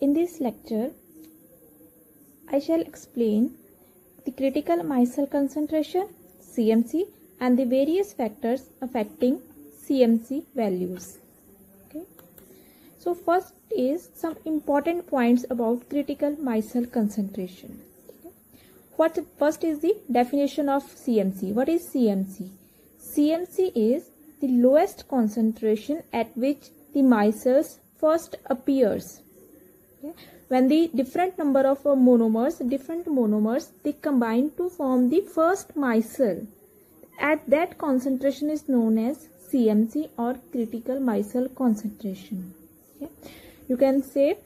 In this lecture, I shall explain the critical micelle concentration CMC and the various factors affecting CMC values. Okay. So first is some important points about critical micelle concentration. Okay. What first is the definition of CMC. What is CMC? CMC is the lowest concentration at which the micelles first appears. Okay. When the different number of monomers, different monomers, they combine to form the first micelle. At that concentration is known as CMC or critical micelle concentration. Okay. You can say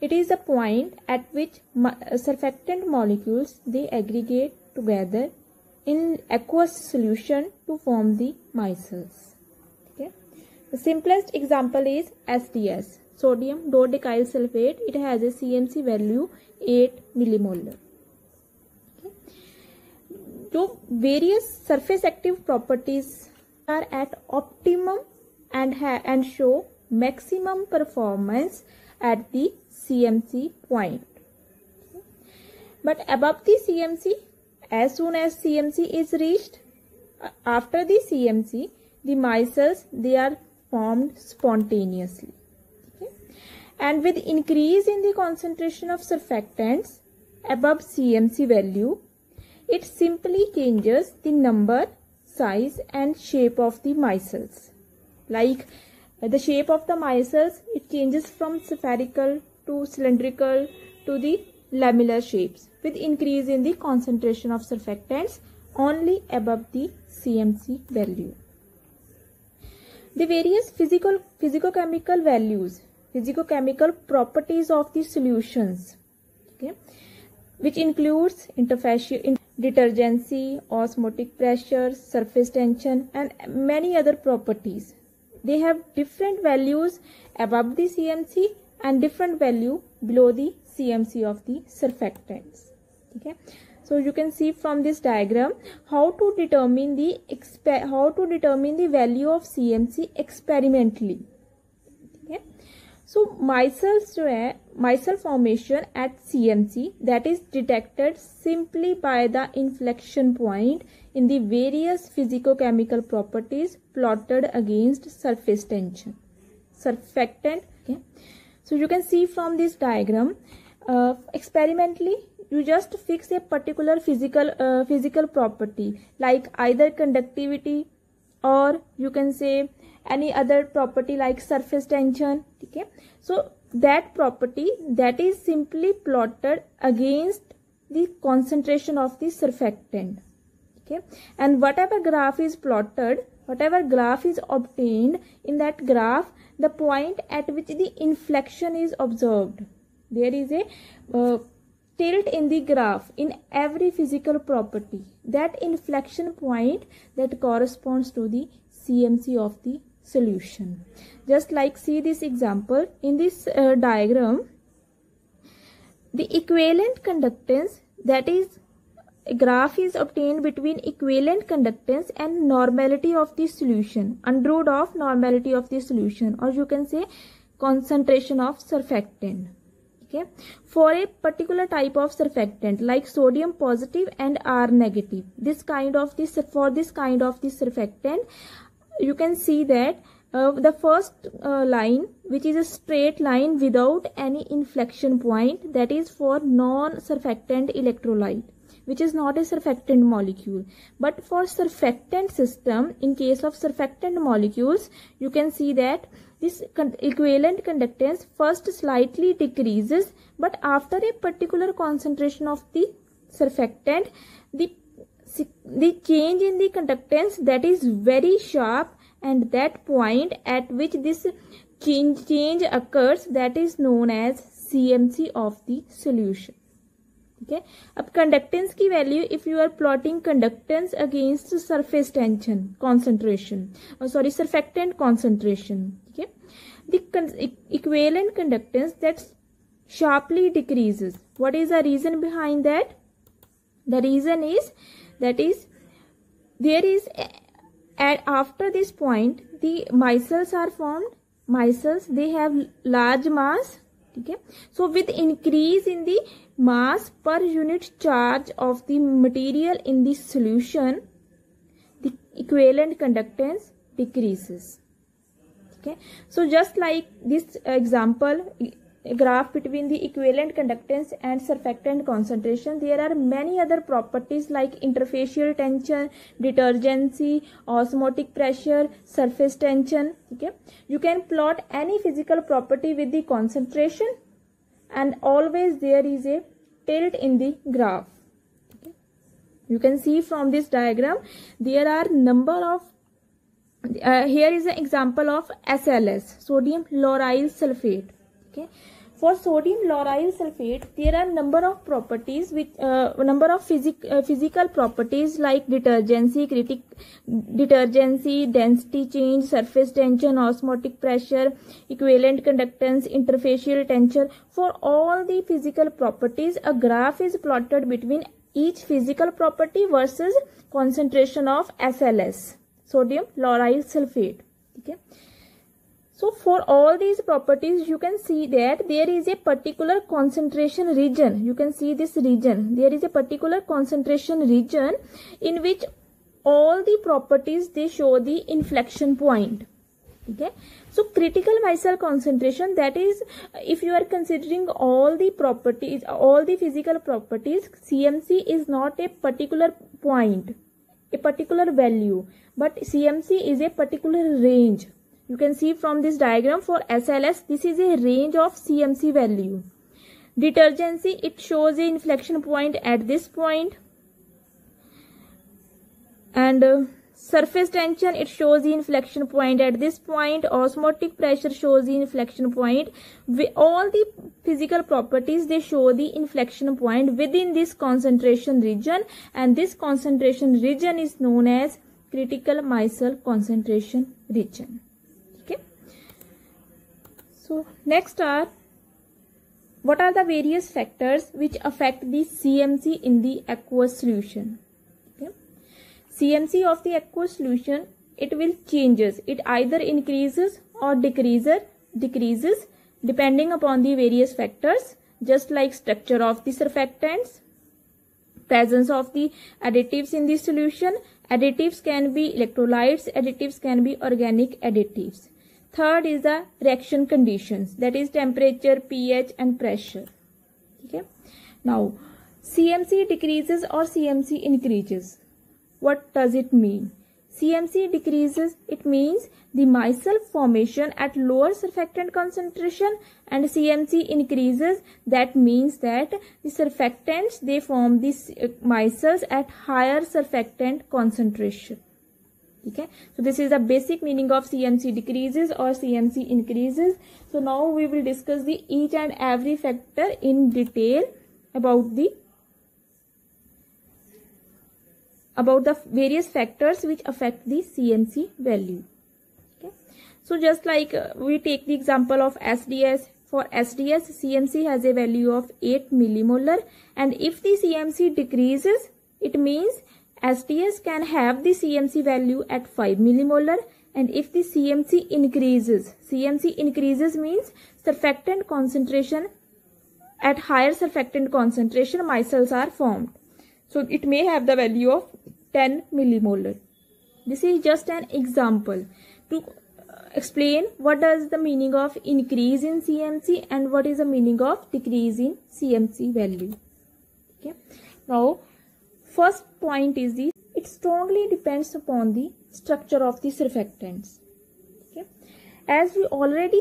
it is a point at which surfactant molecules they aggregate together in aqueous solution to form the micelles. Okay. The simplest example is SDS, sodium dodecyl sulfate. It has a CMC value 8 millimolar. Okay. Various surface active properties are at optimum and and show maximum performance at the CMC point. But above the CMC, as soon as CMC is reached, after the CMC, the micelles, they are formed spontaneously. And with increase in the concentration of surfactants above CMC value, it simply changes the number, size and shape of the micelles. Like uh, the shape of the micelles, it changes from spherical to cylindrical to the lamellar shapes with increase in the concentration of surfactants only above the CMC value. The various physical physicochemical values, physicochemical properties of the solutions, okay, which includes interfacial detergency, osmotic pressure, surface tension and many other properties they have different values above the CMC and different value below the CMC of the surfactants. Okay. So you can see from this diagram how to determine the how to determine the value of CMC experimentally. So micelles जो है micelle formation at CMC that is detected simply by the inflection point in the various physicochemical properties plotted against surface tension. Surfactant. Okay. So you can see from this diagram, uh, experimentally you just fix a particular physical uh, physical property like either conductivity or you can say any other property like surface tension okay? So that property that is simply plotted against the concentration of the surfactant okay? And whatever graph is plotted whatever graph is obtained in that graph the point at which the inflection is observed there is a uh, tilt in the graph in every physical property. That inflection point that corresponds to the cmc of the solution just like see this example in this uh, diagram the equivalent conductance that is a graph is obtained between equivalent conductance and normality of the solution, under root of normality of the solution or you can say concentration of surfactant. Okay. For a particular type of surfactant like sodium positive and R negative, this kind of this for this kind of the surfactant, you can see that uh, the first uh, line which is a straight line without any inflection point that is for non-surfactant electrolyte which is not a surfactant molecule. But for surfactant system in case of surfactant molecules you can see that this equivalent conductance first slightly decreases but after a particular concentration of the surfactant the the change in the conductance that is very sharp and that point at which this change, change occurs that is known as CMC of the solution okay अब conductance की value if you are plotting conductance against surface tension concentration or oh, sorry surfactant concentration okay the equivalent conductance that sharply decreases what is the reason behind that the reason is that is there is and after this point the micelles are formed. Micelles they have large mass okay? So with increase in the mass per unit charge of the material in the solution the equivalent conductance decreases. Okay? So just like this example graph between the equivalent conductance and surfactant concentration. There are many other properties like interfacial tension detergency osmotic pressure surface tension. Okay? You can plot any physical property with the concentration and always there is a tilt in the graph. Okay. you can see from this diagram there are number of uh, here is an example of SLS sodium lauryl sulfate okay? For sodium lauryl sulfate there are number of properties with uh, number of physic uh, physical properties like detergency critic detergency density change surface tension osmotic pressure equivalent conductance interfacial tension. For all the physical properties a graph is plotted between each physical property versus concentration of SLS sodium lauryl sulfate okay so for all these properties, you can see that there is a particular concentration region. You can see this region. There is a particular concentration region in which all the properties, they show the inflection point. Okay. So critical micelle concentration, that is, if you are considering all the properties, all the physical properties, CMC is not a particular point, a particular value, but CMC is a particular range you can see from this diagram for SLS, this is a range of CMC value. Detergency, it shows a inflection point at this point. And uh, surface tension, it shows the inflection point at this point. Osmotic pressure shows the inflection point. We, all the physical properties, they show the inflection point within this concentration region. And this concentration region is known as critical micelle concentration region. So next are what are the various factors which affect the CMC in the aqueous solution? Okay. CMC of the aqueous solution it will changes. It either increases or decreases decreases depending upon the various factors just like structure of the surfactants, presence of the additives in the solution. Additives can be electrolytes, additives can be organic additives. Third is the reaction conditions that is temperature, pH and pressure. Okay. Now CMC decreases or CMC increases. What does it mean? CMC decreases it means the micelle formation at lower surfactant concentration and CMC increases that means that the surfactants they form these uh, micelles at higher surfactant concentration okay? So this is the basic meaning of cmc decreases or cmc increases. So now we will discuss the each and every factor in detail about the about the various factors which affect the cmc value. So just like uh, we take the example of sds for sds cmc has a value of 8 millimolar. And if the cmc decreases it means SDS can have the CMC value at 5 millimolar and if the CMC increases, CMC increases means surfactant concentration at higher surfactant concentration micelles are formed. So it may have the value of 10 millimolar. This is just an example to uh, explain what does the meaning of increase in CMC and what is the meaning of decrease in CMC value. Okay. Now First point is this, it strongly depends upon the structure of the surfactants. Okay. As we already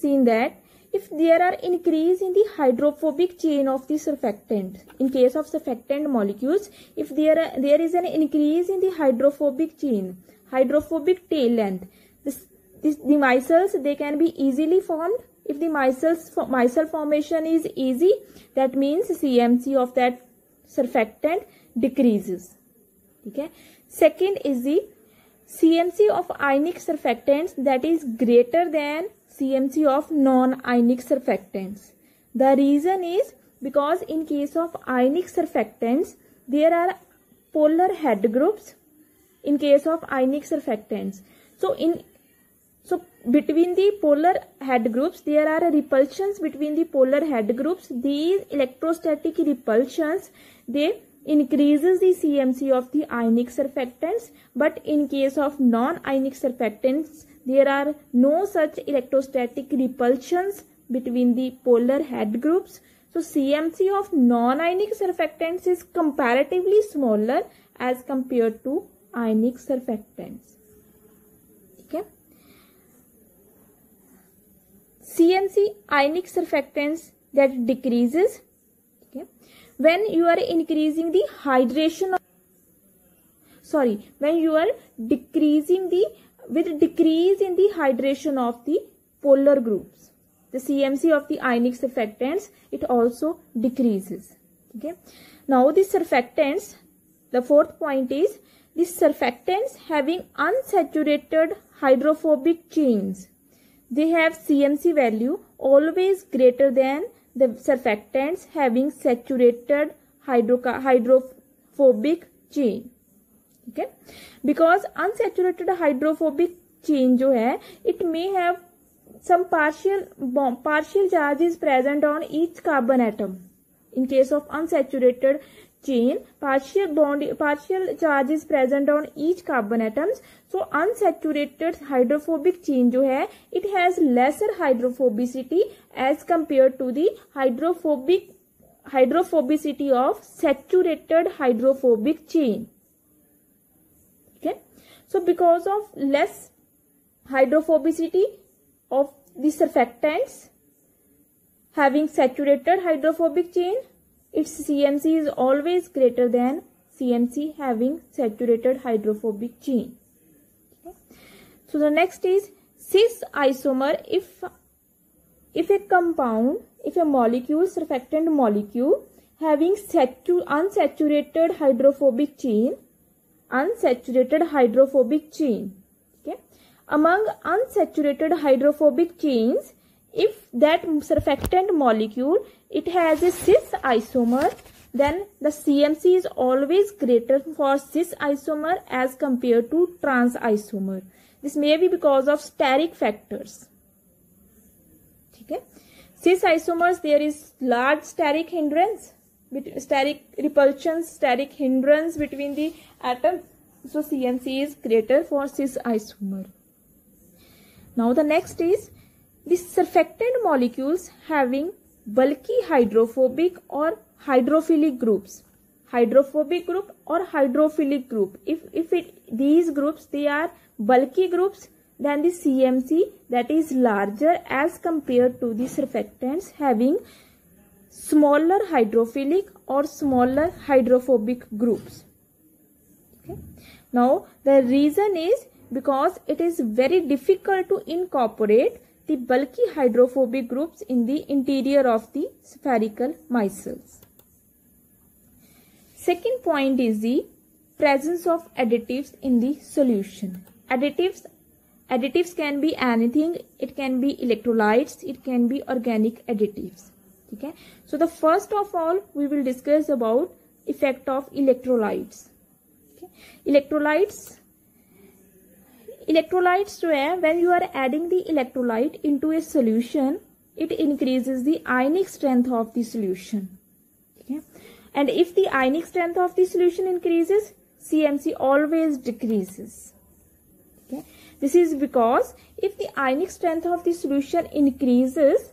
seen that if there are increase in the hydrophobic chain of the surfactant, in case of surfactant molecules, if there, are, there is an increase in the hydrophobic chain, hydrophobic tail length, this, this, the micelles, they can be easily formed. If the micelles, micelle formation is easy, that means CMC of that surfactant decreases. Okay. Second is the CMC of ionic surfactants that is greater than CMC of non-ionic surfactants. The reason is because in case of ionic surfactants, there are polar head groups in case of ionic surfactants. So in so between the polar head groups there are repulsions between the polar head groups. These electrostatic repulsions they increases the CMC of the ionic surfactants. But in case of non-ionic surfactants there are no such electrostatic repulsions between the polar head groups. So CMC of non-ionic surfactants is comparatively smaller as compared to ionic surfactants okay CMC ionic surfactants that decreases when you are increasing the hydration of sorry when you are decreasing the with decrease in the hydration of the polar groups the cmc of the ionic surfactants it also decreases okay. Now the surfactants the fourth point is the surfactants having unsaturated hydrophobic chains they have cmc value always greater than the surfactants having saturated hydrophobic chain. Okay? Because unsaturated hydrophobic chain jo hai it may have some partial partial charge is present on each carbon atom. In case of unsaturated chain partial bond partial charge is present on each carbon atoms. So unsaturated hydrophobic chain hai it has lesser hydrophobicity as compared to the hydrophobic hydrophobicity of saturated hydrophobic chain. Okay? So because of less hydrophobicity of the surfactants having saturated hydrophobic chain its CMC is always greater than CMC having saturated hydrophobic chain. Okay. So the next is cis isomer if if a compound if a molecule surfactant molecule having unsaturated hydrophobic chain unsaturated hydrophobic chain okay among unsaturated hydrophobic chains if that surfactant molecule it has a cis isomer then the CMC is always greater for cis isomer as compared to trans isomer. This may be because of steric factors. Okay. Cis isomers there is large steric hindrance, steric repulsion, steric hindrance between the atoms. So CMC is greater for cis isomer. Now the next is the surfactant molecules having bulky hydrophobic or hydrophilic groups. Hydrophobic group or hydrophilic group. If if it these groups they are bulky groups then the cmc that is larger as compared to the surfactants having smaller hydrophilic or smaller hydrophobic groups. Okay. Now the reason is because it is very difficult to incorporate the bulky hydrophobic groups in the interior of the spherical micelles. Second point is the presence of additives in the solution. Additives additives can be anything. It can be electrolytes. It can be organic additives. Okay? So the first of all we will discuss about effect of electrolytes. Okay? Electrolytes electrolytes where when you are adding the electrolyte into a solution it increases the ionic strength of the solution. Okay? And if the ionic strength of the solution increases CMC always decreases. Okay? This is because if the ionic strength of the solution increases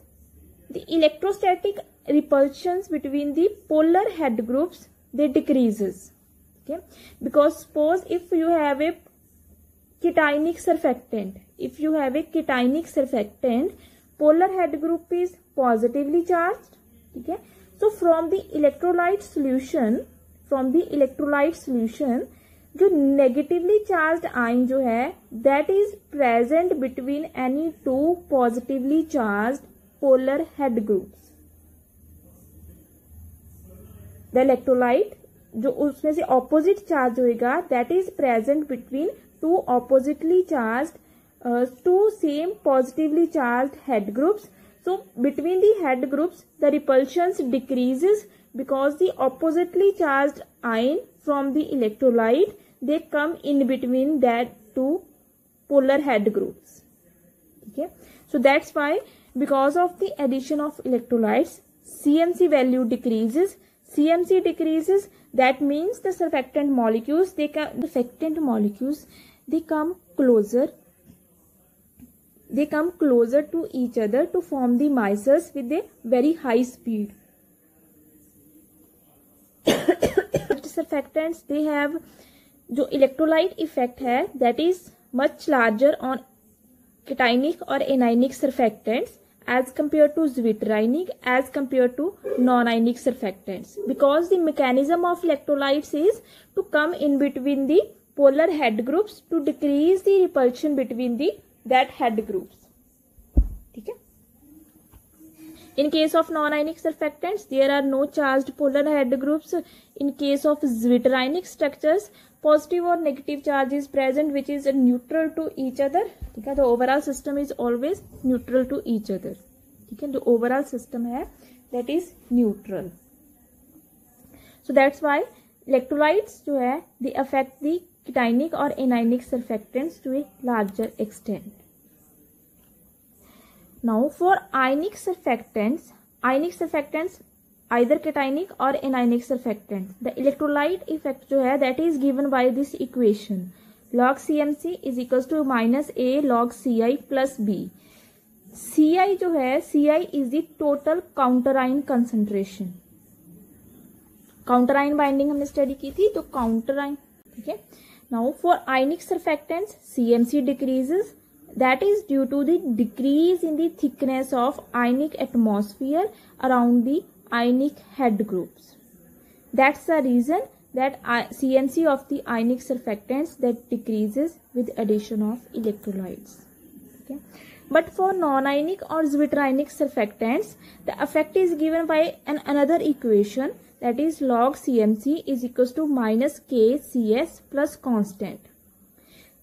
the electrostatic repulsions between the polar head groups they decreases. Okay? Because suppose if you have a Ketinic surfactant if you have a cationic surfactant polar head group is positively charge ठीक है? So from the electrolyte solution from the electrolyte solution जो negatively charge ion जो है that is present between any two positively charge polar head groups the electrolyte जो उसमें से opposite charge होएगा that is present between two oppositely charged uh, two same positively charged head groups. So between the head groups the repulsions decreases because the oppositely charged ion from the electrolyte they come in between that two polar head groups. Okay? So that's why because of the addition of electrolytes cmc value decreases. Cmc decreases that means the surfactant molecules they the surfactant molecules they come closer they come closer to each other to form the micelles with a very high speed surfactants they have जो electrolyte effect है that is much larger on cationic or anionic surfactants as compared to zwitterionic as compared to non-ionic surfactants because the mechanism of electrolytes is to come in between the polar head groups to decrease the repulsion between the that head groups ठीक है in case of non-ionic surfactants there are no charged polar head groups in case of zwitterionic structures positive or negative charge is present which is neutral to each other ठीक है the overall system is always neutral to each other ठीक है जो overall system है that is neutral so that's why electrolytes जो है they affect the cationic और anionic surfactants to a larger extent now for ionic surfactants ionic surfactants either cationic और anionic surfactant the electrolyte effect जो है that is given by this equation log CMC is equals to minus A log CI plus B. CI जो है, CI is the total counter ion concentration. Counter ion binding हमने study की थी तो counter आइन ठीक है Now for ionic surfactants, CMC decreases. That is due to the decrease in the thickness of ionic atmosphere around the ionic head groups. That's the reason that CMC of the ionic surfactants that decreases with addition of electrolytes. Okay. But for non-ionic or zwitterionic surfactants, the effect is given by an another equation that is log CMC is equals to minus KCS plus constant.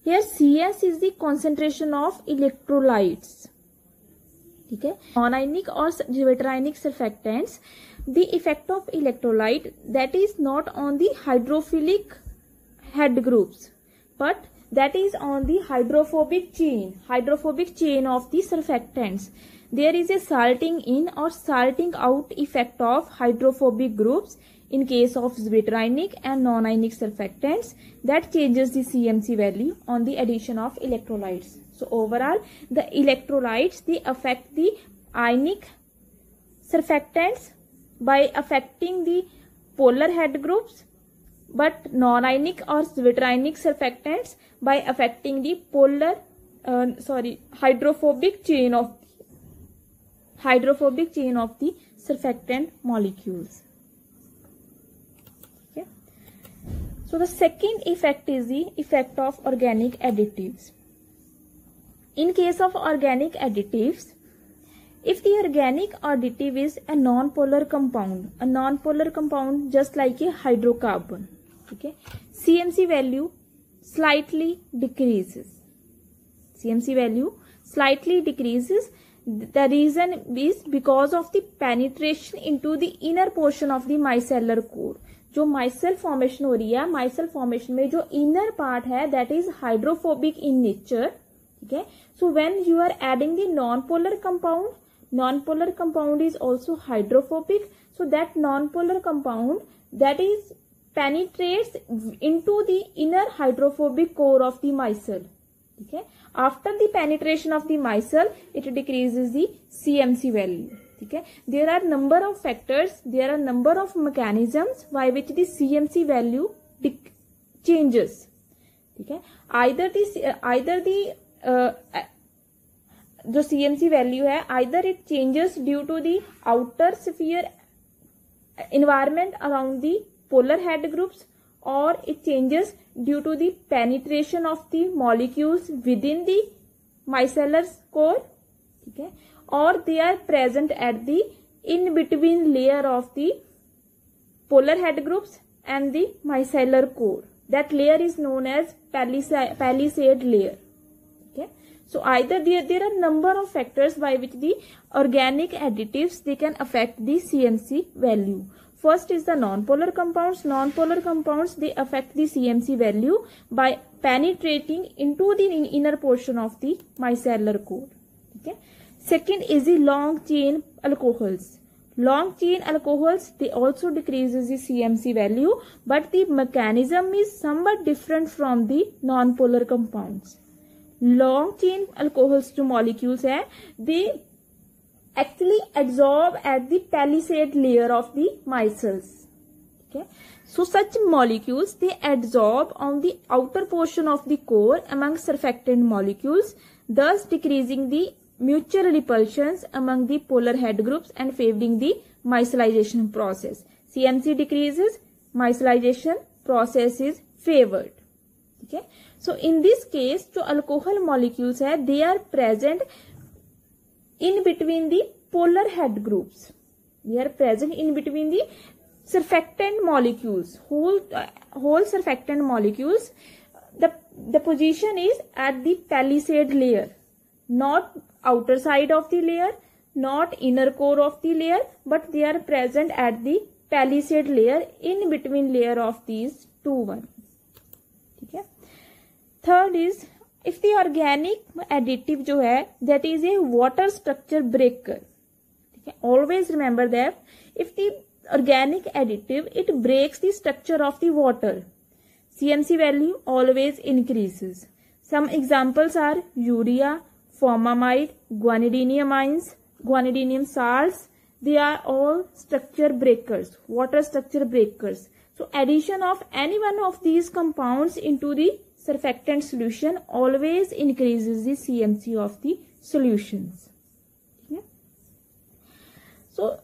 Here CS is the concentration of electrolytes. Okay. Non-ionic or zwitterionic surfactants, the effect of electrolyte that is not on the hydrophilic head groups but that is on the hydrophobic chain, hydrophobic chain of the surfactants there is a salting in or salting out effect of hydrophobic groups in case of zwitterionic and non-ionic surfactants that changes the cmc value on the addition of electrolytes. So overall, the electrolytes, they affect the ionic surfactants by affecting the polar head groups but non-ionic or zwitterionic surfactants by affecting the polar uh, sorry hydrophobic chain of hydrophobic chain of the surfactant molecules okay so the second effect is the effect of organic additives in case of organic additives, if the organic additive is a non-polar compound, a non-polar compound just like a hydrocarbon, okay, CMC value slightly decreases. CMC value slightly decreases. the reason is because of the penetration into the inner portion of the micellar core. जो micelle formation हो रही है micelle formation में जो inner part है that is hydrophobic in nature ठीक है? So when you are adding the non polar compound non polar compound is also hydrophobic so that non polar compound that is penetrates into the inner hydrophobic core of the micelle ठीक है? after the penetration of the micelle it decreases the cmc value okay there are number of factors there are number of mechanisms by which the cmc value changes okay either this either the जो C M C value है either it changes due to the outer sphere environment around the polar head groups or it changes due to the penetration of the molecules within the micellar core okay or they are present at the in between layer of the polar head groups and the micellar core that layer is known as palisade layer okay so either there, there are number of factors by which the organic additives they can affect the CMC value. First is the non-polar compounds. Non-polar compounds they affect the CMC value by penetrating into the inner portion of the micellar core. okay second is the long chain alcohols long chain alcohols they also decreases the cmc value but the mechanism is somewhat different from the non-polar compounds long chain alcohols जो molecules है they actually absorb at the palisade layer of the micelles. Okay? So such molecules they adsorb on the outer portion of the core among surfactant molecules thus decreasing the mutual repulsions among the polar head groups and favoring the micellization process. Cmc decreases micellization process is favored okay? So in this case जो alcohol molecules है they are present in between the polar head groups. They are present in between the surfactant molecules, whole, uh, whole surfactant molecules. The, the position is at the palisade layer, not outer side of the layer, not inner core of the layer, but they are present at the palisade layer in between layer of these two one. Okay. Third is if the organic additive जो है that is a water structure breaker ठीक है always remember that if the organic additive it breaks the structure of the water CMC value always increases some examples are urea formamide guanidinium ions guanidinium salts they are all structure breakers water structure breakers so addition of any one of these compounds into the surfactant solution always increases the CMC of the solutions. So,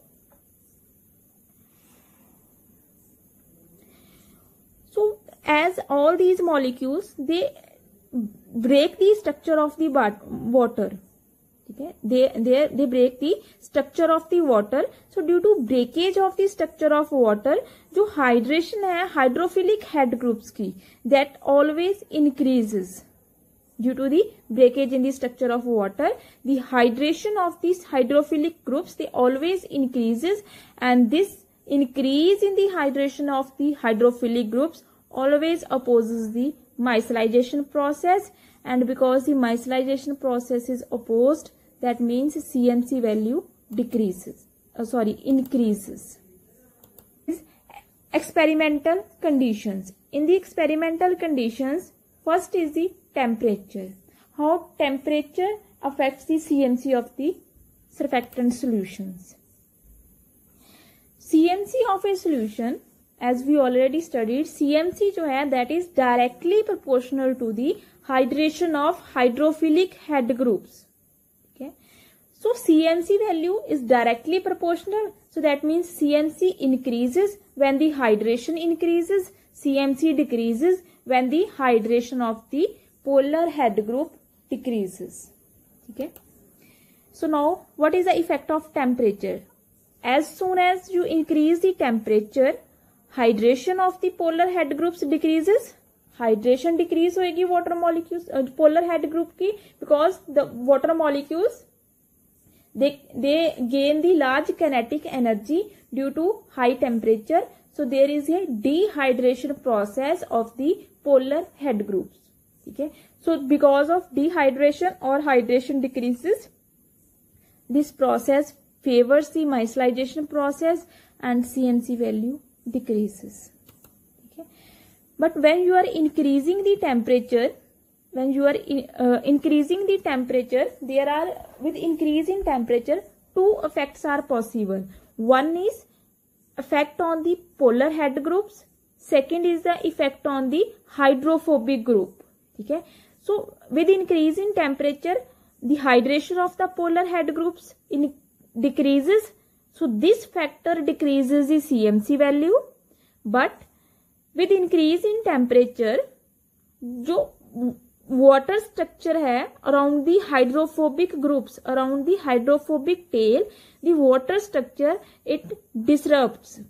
so as all these molecules, they break the structure of the water ठीक है दे दे they break the structure of the water so due to breakage of the structure of water जो hydration है hydrophilic head groups की that always increases due to the breakage in the structure of water the hydration of these hydrophilic groups they always increases and this increase in the hydration of the hydrophilic groups always opposes the micellization process and because the micellization process is opposed that means CMC value decreases uh, sorry increases. Experimental conditions. In the experimental conditions first is the temperature. How temperature affects the CMC of the surfactant solutions. CMC of a solution as we already studied CMC जो है that is directly proportional to the hydration of hydrophilic head groups so CMC value is directly proportional. So that means CMC increases when the hydration increases. CMC decreases when the hydration of the polar head group decreases. Okay. So now what is the effect of temperature? As soon as you increase the temperature, hydration of the polar head groups decreases. Hydration decrease होगी water molecules uh, polar head group की because the water molecules they, they gain the large kinetic energy due to high temperature. So there is a dehydration process of the polar head groups. Okay. So because of dehydration or hydration decreases, this process favors the micellization process and CMC value decreases. Okay. But when you are increasing the temperature, when you are uh, increasing the temperature there are with increase in temperature two effects are possible. One is effect on the polar head groups. Second is the effect on the hydrophobic group. Okay? So with increase in temperature the hydration of the polar head groups in decreases. So this factor decreases the cmc value. But with increase in temperature water structure hai around the hydrophobic groups around the hydrophobic tail the water structure it disrupts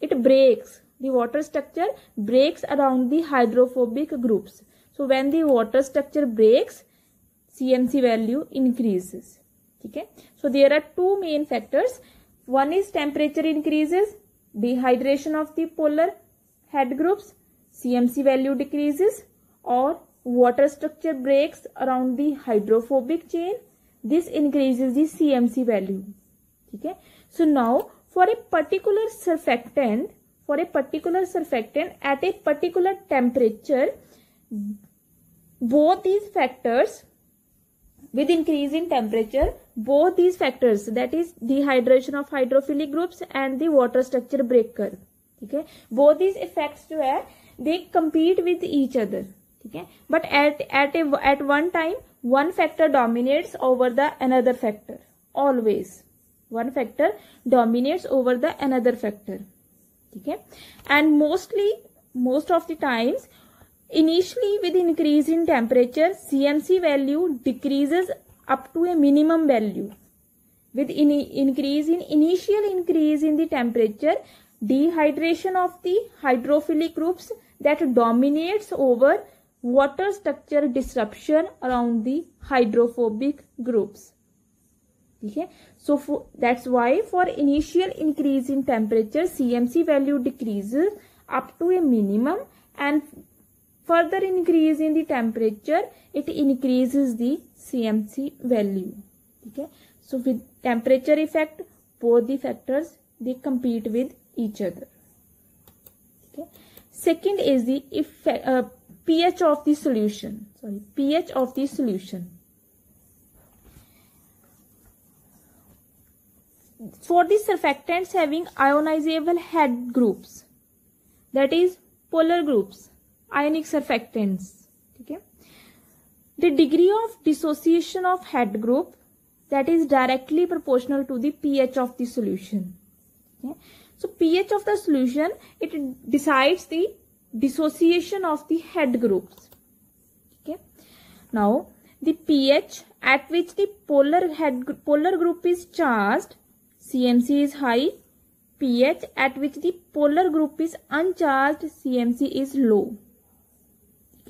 it breaks. The water structure breaks around the hydrophobic groups. So when the water structure breaks cmc value increases. Okay? So there are two main factors. One is temperature increases dehydration of the polar head groups cmc value decreases or water structure breaks around the hydrophobic chain. This increases the cmc value. Okay? So now for a particular surfactant for a particular surfactant at a particular temperature both these factors with increase in temperature both these factors that is dehydration of hydrophilic groups and the water structure breaker. Okay? Both these effects है they compete with each other but at a at one time one factor dominates over the another factor. Always. One factor dominates over the another factor. Okay? And mostly most of the times Initially, with increase in temperature, CMC value decreases up to a minimum value. With in increase in initial increase in the temperature, dehydration of the hydrophilic groups that dominates over water structure disruption around the hydrophobic groups. Okay, so that's why for initial increase in temperature, CMC value decreases up to a minimum and further increase in the temperature it increases the cmc value. Okay? So with temperature effect both the factors they compete with each other. Okay? Second is the effect, uh, ph of the solution. Sorry ph of the solution. For the surfactants having ionizable head groups that is polar groups ionic surfactants okay? The degree of dissociation of head group that is directly proportional to the pH of the solution okay? So pH of the solution it decides the dissociation of the head groups okay now the pH at which the polar head polar group is charged CMC is high pH at which the polar group is uncharged CMC is low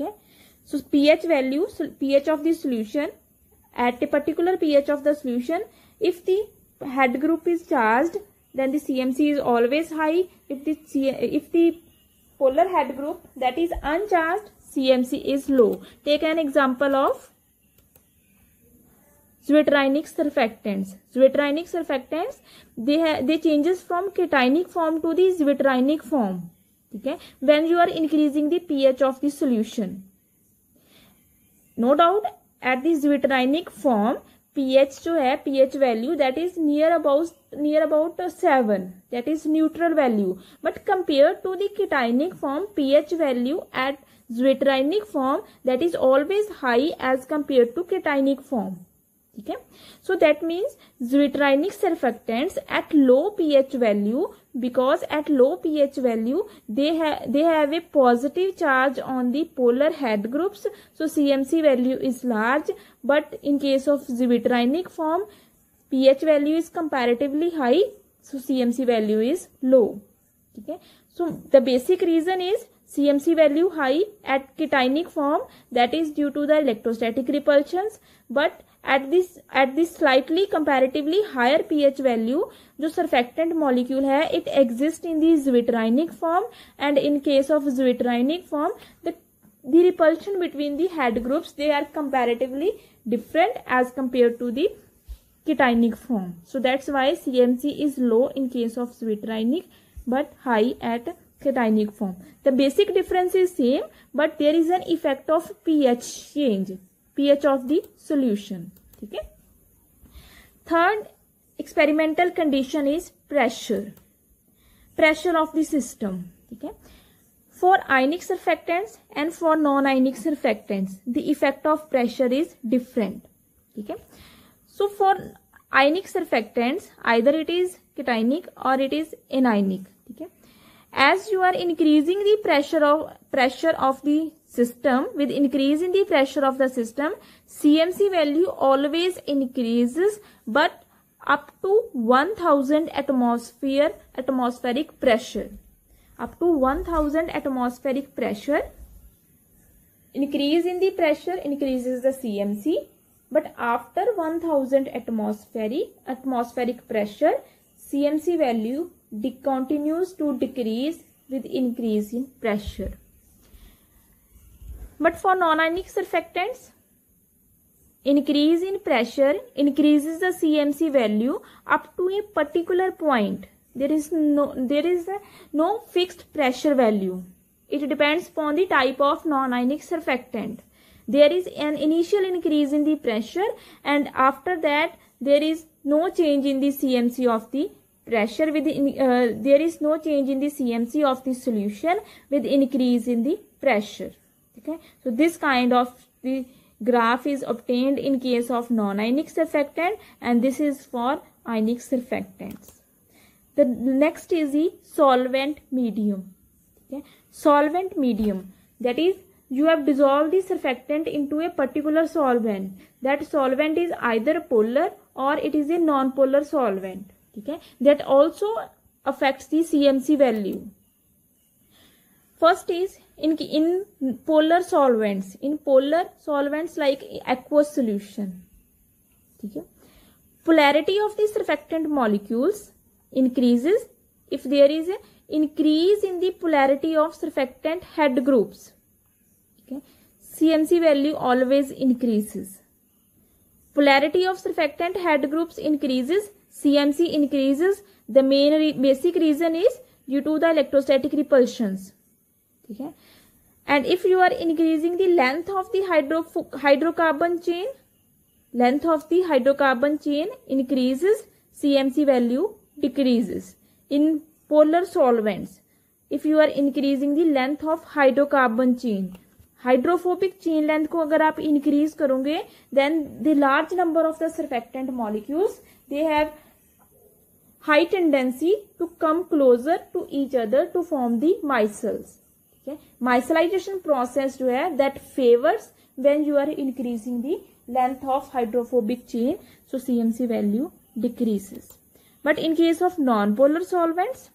Okay. so pH value, so pH of the solution at a particular pH of the solution, if the head group is charged, then the CMC is always high. If the if the polar head group that is uncharged, CMC is low. Take an example of zwitterionic surfactants. Zwitterionic surfactants, they, they changes from cationic form to the zwitterionic form. Okay? When you are increasing the pH of the solution. No doubt, at the zwitterionic form, pH जो है pH value that is near about near about seven that is neutral value but compare to the कीटाइनिक form pH value eight zwitterionic form that is always high as compared to cationic form ठीक है so that means zwitterionic surfactants at low pH value because at low pH value they have they have a positive charge on the polar head groups so CMC value is large but in case of zwitterionic form pH value is comparatively high so CMC value is low okay so the basic reason is CMC value high at cationic form that is due to the electrostatic repulsions but at this at this slightly comparatively higher pH value जो surfactant molecule है it exists in the zwitterionic form and in case of zwitterionic form the the repulsion between the head groups they are comparatively different as compared to the cationic form. So that's why cmc is low in case of zwitterionic but high at cationic form. The basic difference is same but there is an effect of ph change ph of the solution. Okay? Third experimental condition is pressure. Pressure of the system. Okay? For ionic surfactants and for non-ionic surfactants, the effect of pressure is different. Okay. So for ionic surfactants, either it is cationic or it is anionic. Okay. As you are increasing the pressure of pressure of the system, with increase in the pressure of the system, CMC value always increases, but up to 1000 atmosphere atmospheric pressure up to 1000 atmospheric pressure. Increase in the pressure increases the CMC but after 1000 atmospheric atmospheric pressure CMC value continues to decrease with increase in pressure. But for non-ionic surfactants, increase in pressure increases the CMC value up to a particular point. There is no there is no fixed pressure value. It depends upon the type of non-ionic surfactant. There is an initial increase in the pressure and after that there is no change in the CMC of the pressure with the, uh, there is no change in the CMC of the solution with increase in the pressure. Okay, so this kind of the graph is obtained in case of non-ionic surfactant and this is for ionic surfactants the next is the solvent medium. Okay. Solvent medium. That is you have dissolved the surfactant into a particular solvent. That solvent is either polar or it is a non-polar solvent. Okay. That also affects the cmc value. First is in in polar solvents in polar solvents like aqueous solution. Okay. Polarity of the surfactant molecules increases if there is a increase in the polarity of surfactant head groups okay cmc value always increases polarity of surfactant head groups increases CMC increases. The main re basic reason is due to the electrostatic repulsions. Okay. And if you are increasing the length of the hydro hydrocarbon chain, length of the hydrocarbon chain increases, CMC value decreases. In polar solvents, if you are increasing the length of hydrocarbon chain, hydrophobic chain length को अगर आप increase करोगे then the large number of the surfactant molecules they have high tendency to come closer to each other to form the micelles okay micellization process जो है that favors when you are increasing the length of hydrophobic chain so CMC value decreases but in case of non-polar solvents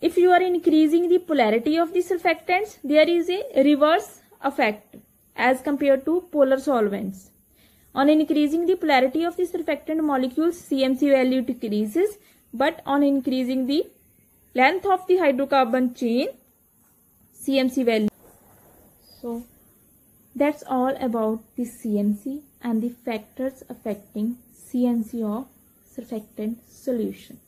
if you are increasing the polarity of the surfactants there is a reverse effect as compared to polar solvents on increasing the polarity of the surfactant molecules, CMC value decreases, but on increasing the length of the hydrocarbon chain, CMC value. So, that's all about the CMC and the factors affecting CMC of surfactant solutions.